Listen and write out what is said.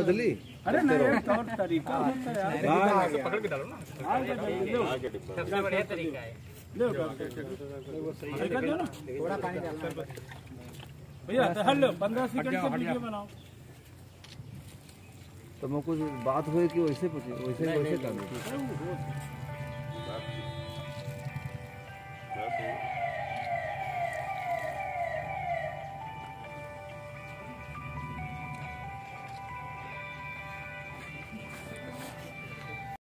बदली अरे नहीं ये तौर तरीका होता है यार पकड़ के डालो ना सबसे बढ़िया तरीका है लो तरीका दो ना थोड़ा पानी डालना है। भैया तो हल लो पंद्रह सेकंड से वीडियो बनाओ तो मैं कुछ बात हुई कि वैसे पूछे वैसे वैसे कर